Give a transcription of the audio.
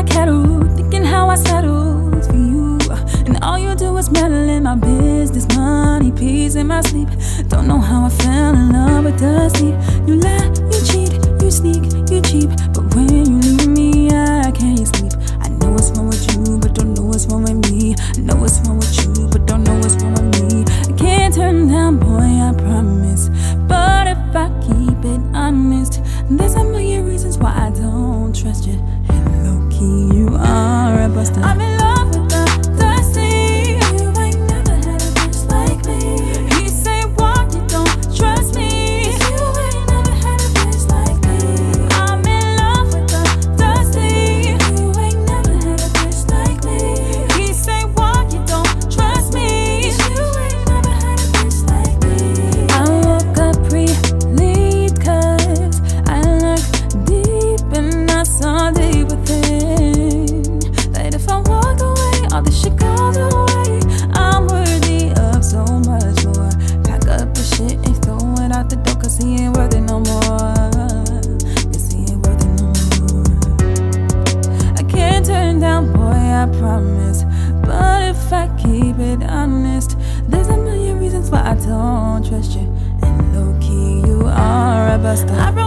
My kettle, thinking how I settled for you. And all you do is meddle in my business, money, peace in my sleep. Don't know how I fell in love with Dusty. You lie, you cheat, you sneak, you cheap. But when you leave me, I can't sleep. I know what's wrong with you, but don't know what's wrong with me. I know what's wrong with you, but don't know what's wrong with me. I can't turn down, boy, I promise. But buster. Buster